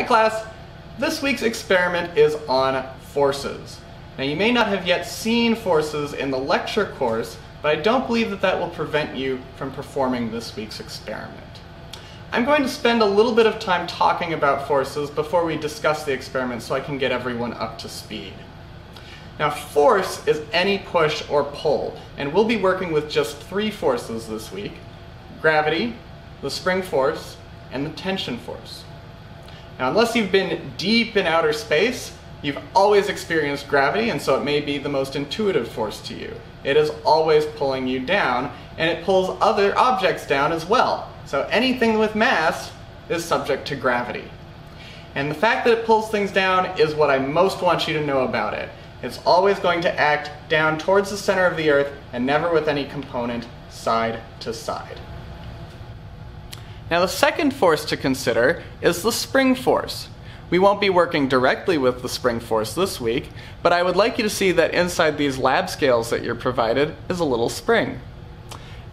Hi class! This week's experiment is on forces. Now you may not have yet seen forces in the lecture course, but I don't believe that that will prevent you from performing this week's experiment. I'm going to spend a little bit of time talking about forces before we discuss the experiment so I can get everyone up to speed. Now force is any push or pull, and we'll be working with just three forces this week. Gravity, the spring force, and the tension force. Now, unless you've been deep in outer space, you've always experienced gravity, and so it may be the most intuitive force to you. It is always pulling you down, and it pulls other objects down as well. So anything with mass is subject to gravity. And the fact that it pulls things down is what I most want you to know about it. It's always going to act down towards the center of the Earth and never with any component side to side. Now the second force to consider is the spring force. We won't be working directly with the spring force this week, but I would like you to see that inside these lab scales that you're provided is a little spring.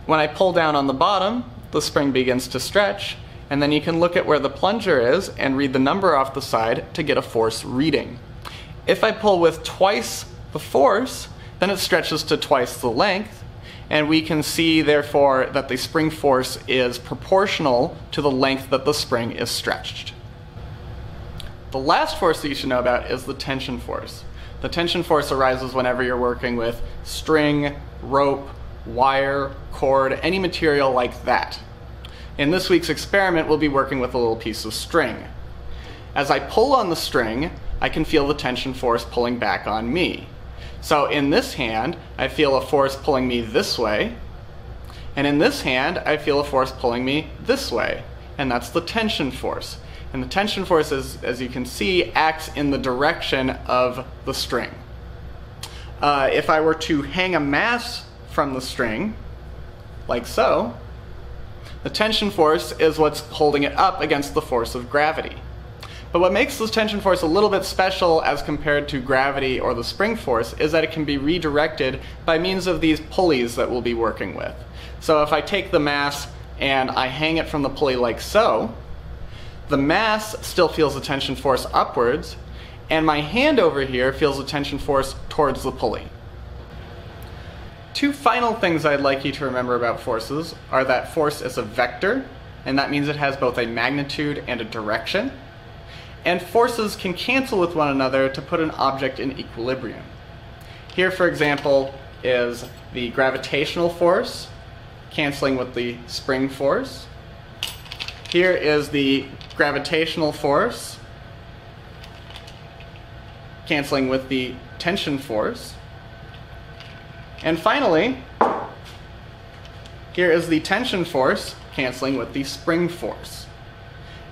When I pull down on the bottom, the spring begins to stretch, and then you can look at where the plunger is and read the number off the side to get a force reading. If I pull with twice the force, then it stretches to twice the length, and we can see therefore that the spring force is proportional to the length that the spring is stretched. The last force that you should know about is the tension force. The tension force arises whenever you're working with string, rope, wire, cord, any material like that. In this week's experiment, we'll be working with a little piece of string. As I pull on the string, I can feel the tension force pulling back on me. So in this hand, I feel a force pulling me this way, and in this hand, I feel a force pulling me this way, and that's the tension force. And the tension force, is, as you can see, acts in the direction of the string. Uh, if I were to hang a mass from the string, like so, the tension force is what's holding it up against the force of gravity. But what makes this tension force a little bit special as compared to gravity or the spring force is that it can be redirected by means of these pulleys that we'll be working with. So if I take the mass and I hang it from the pulley like so, the mass still feels the tension force upwards, and my hand over here feels the tension force towards the pulley. Two final things I'd like you to remember about forces are that force is a vector, and that means it has both a magnitude and a direction and forces can cancel with one another to put an object in equilibrium. Here, for example, is the gravitational force canceling with the spring force. Here is the gravitational force canceling with the tension force. And finally, here is the tension force canceling with the spring force.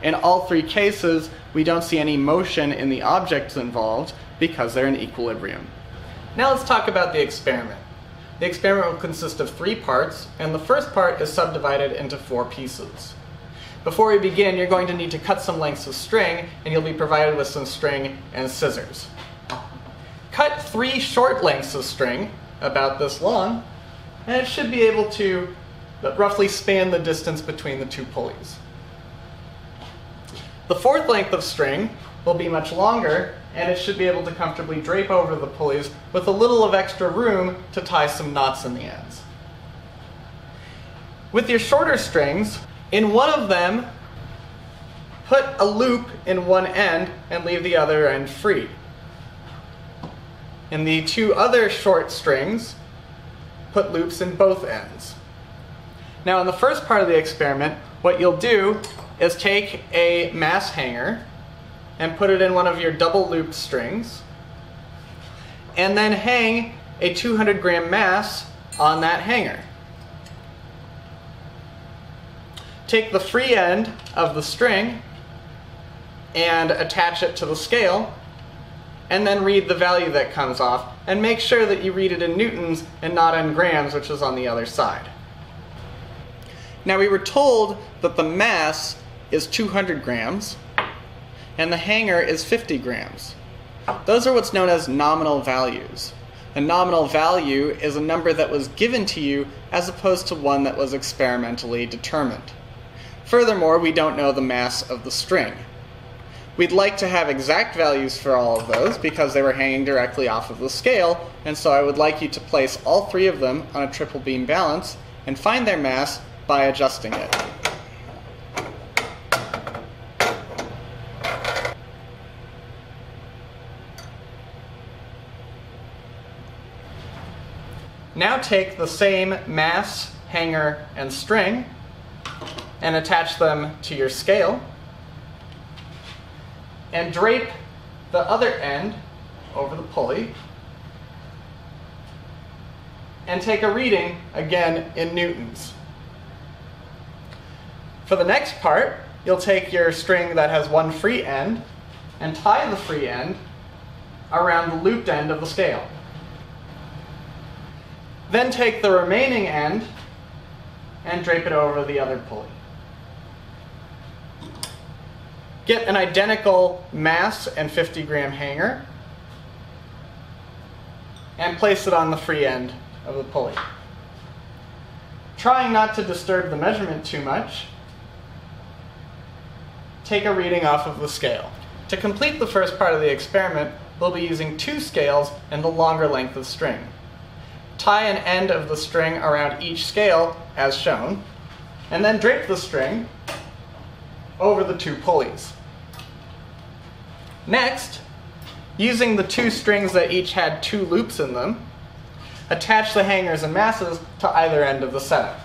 In all three cases, we don't see any motion in the objects involved because they're in equilibrium. Now let's talk about the experiment. The experiment will consist of three parts, and the first part is subdivided into four pieces. Before we begin, you're going to need to cut some lengths of string, and you'll be provided with some string and scissors. Cut three short lengths of string, about this long, and it should be able to roughly span the distance between the two pulleys. The fourth length of string will be much longer, and it should be able to comfortably drape over the pulleys with a little of extra room to tie some knots in the ends. With your shorter strings, in one of them, put a loop in one end and leave the other end free. In the two other short strings, put loops in both ends. Now in the first part of the experiment, what you'll do is take a mass hanger and put it in one of your double looped strings and then hang a 200 gram mass on that hanger. Take the free end of the string and attach it to the scale and then read the value that comes off and make sure that you read it in newtons and not in grams which is on the other side. Now we were told that the mass is 200 grams, and the hanger is 50 grams. Those are what's known as nominal values. A nominal value is a number that was given to you as opposed to one that was experimentally determined. Furthermore, we don't know the mass of the string. We'd like to have exact values for all of those because they were hanging directly off of the scale, and so I would like you to place all three of them on a triple beam balance and find their mass by adjusting it. Now take the same mass, hanger, and string and attach them to your scale and drape the other end over the pulley and take a reading again in newtons. For the next part, you'll take your string that has one free end and tie the free end around the looped end of the scale. Then take the remaining end and drape it over the other pulley. Get an identical mass and 50 gram hanger and place it on the free end of the pulley. Trying not to disturb the measurement too much, take a reading off of the scale. To complete the first part of the experiment, we'll be using two scales and the longer length of string. Tie an end of the string around each scale, as shown, and then drape the string over the two pulleys. Next, using the two strings that each had two loops in them, attach the hangers and masses to either end of the setup.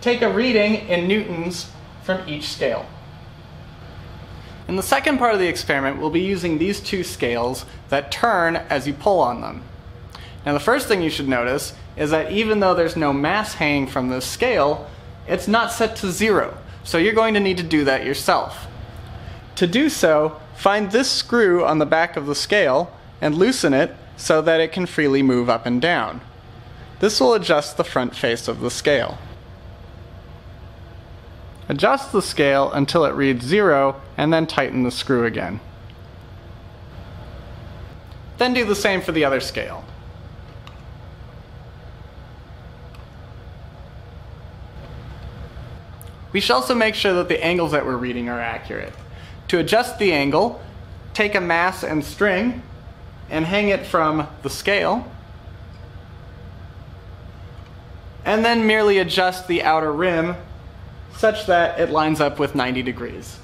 Take a reading in newtons from each scale. In the second part of the experiment, we'll be using these two scales that turn as you pull on them. Now the first thing you should notice is that even though there's no mass hanging from this scale, it's not set to zero. So you're going to need to do that yourself. To do so, find this screw on the back of the scale and loosen it so that it can freely move up and down. This will adjust the front face of the scale. Adjust the scale until it reads zero and then tighten the screw again. Then do the same for the other scale. We should also make sure that the angles that we're reading are accurate. To adjust the angle, take a mass and string and hang it from the scale, and then merely adjust the outer rim such that it lines up with 90 degrees.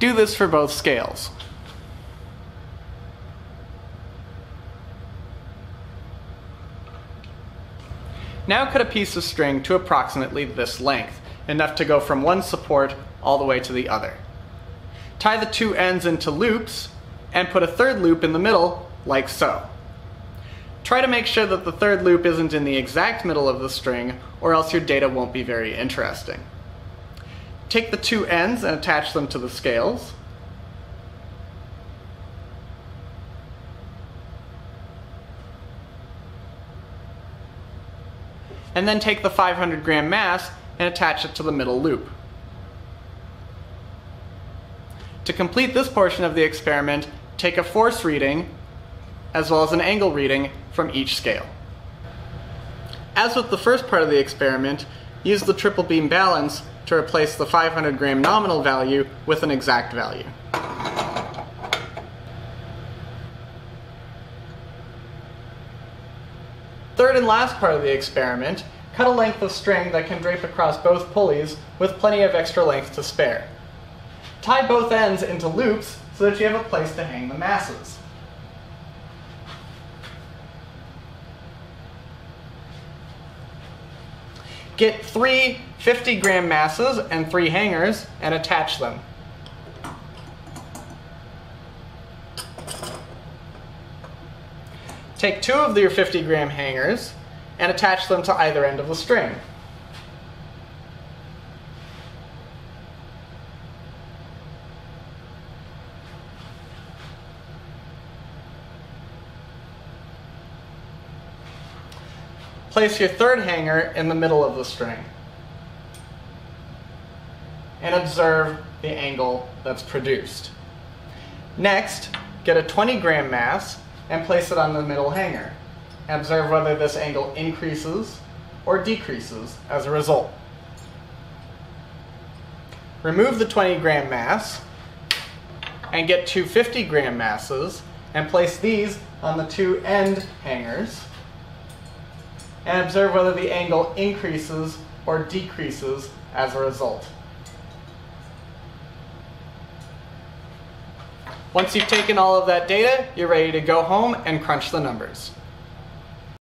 Do this for both scales. Now cut a piece of string to approximately this length, enough to go from one support all the way to the other. Tie the two ends into loops and put a third loop in the middle, like so. Try to make sure that the third loop isn't in the exact middle of the string, or else your data won't be very interesting. Take the two ends and attach them to the scales. and then take the 500 gram mass and attach it to the middle loop. To complete this portion of the experiment, take a force reading as well as an angle reading from each scale. As with the first part of the experiment, use the triple beam balance to replace the 500 gram nominal value with an exact value. Third and last part of the experiment, cut a length of string that can drape across both pulleys with plenty of extra length to spare. Tie both ends into loops so that you have a place to hang the masses. Get three 50 gram masses and three hangers and attach them. Take two of your 50 gram hangers and attach them to either end of the string. Place your third hanger in the middle of the string and observe the angle that's produced. Next, get a 20 gram mass and place it on the middle hanger. Observe whether this angle increases or decreases as a result. Remove the 20 gram mass and get two 50 gram masses and place these on the two end hangers and observe whether the angle increases or decreases as a result. Once you've taken all of that data, you're ready to go home and crunch the numbers.